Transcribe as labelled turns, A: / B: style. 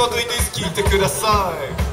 A: ワ聞いてください。